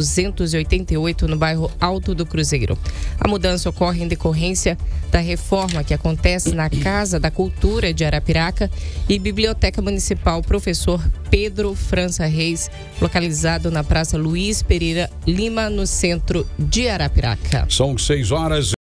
288 no bairro Alto do Cruzeiro. A mudança ocorre em decorrência da reforma que acontece na Casa da Cultura de Arapiraca e Biblioteca Municipal Professor Pedro França Reis, localizado na Praça Luiz Pereira Lima, no centro de Arapiraca. São seis horas